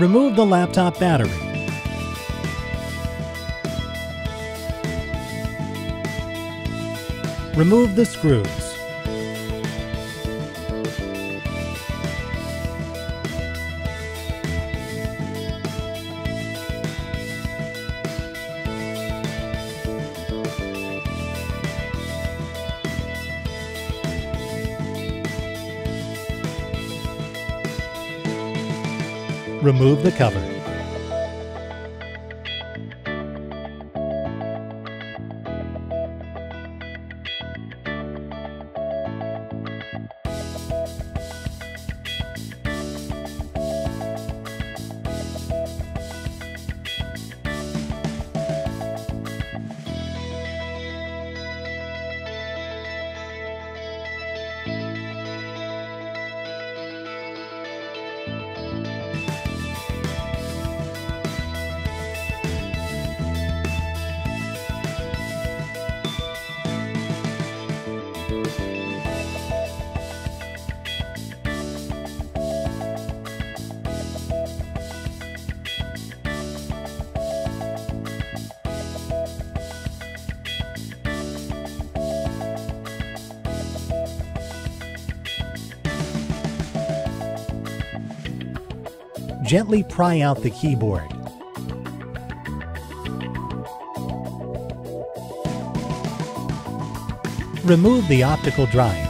Remove the laptop battery. Remove the screws. Remove the cover. Gently pry out the keyboard. Remove the optical drive.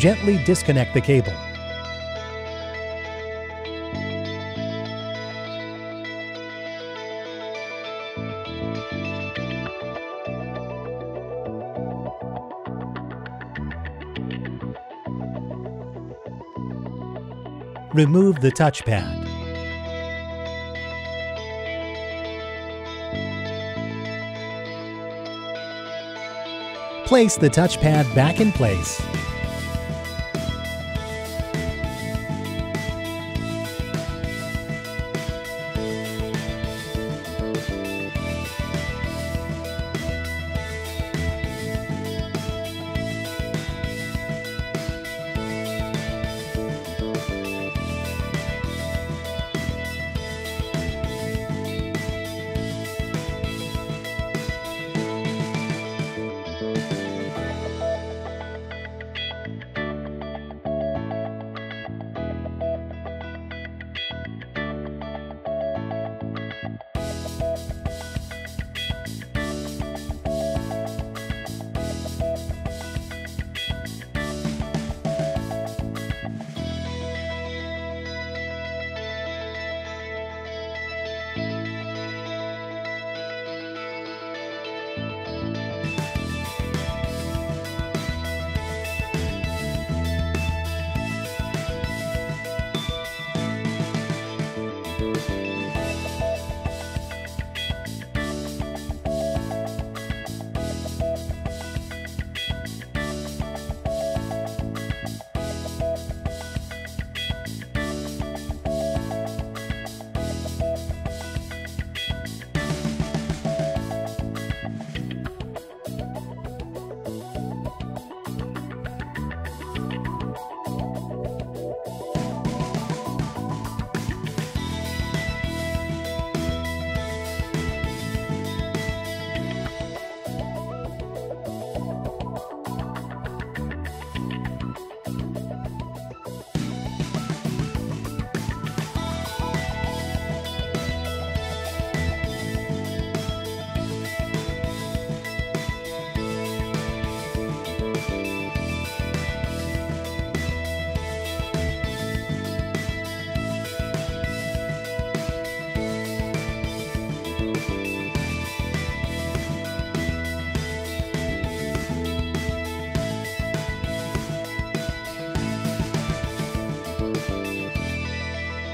Gently disconnect the cable. Remove the touchpad. Place the touchpad back in place.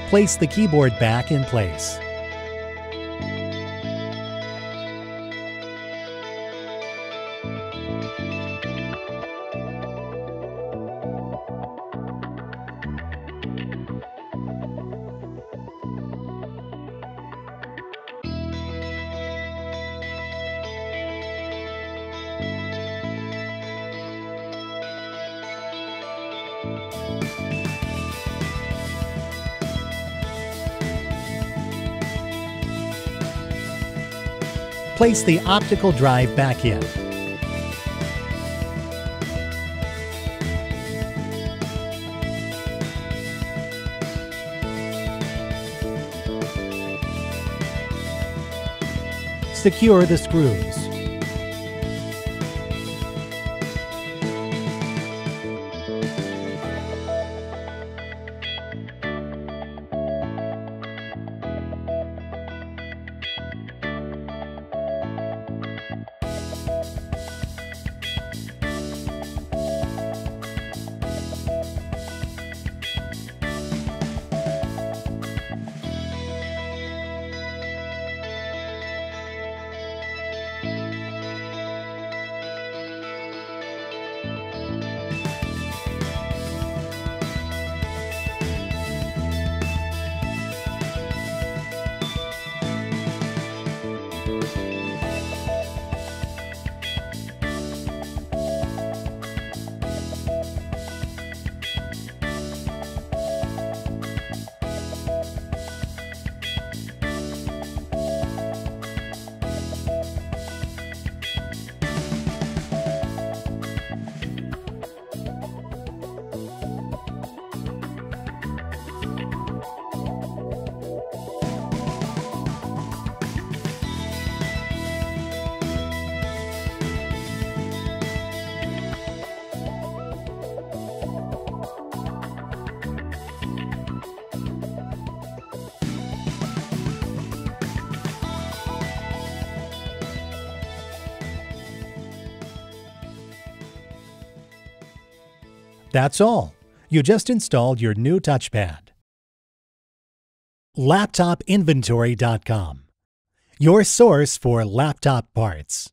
Place the keyboard back in place. Place the optical drive back in. Secure the screws. That's all. You just installed your new touchpad. LaptopInventory.com, your source for laptop parts.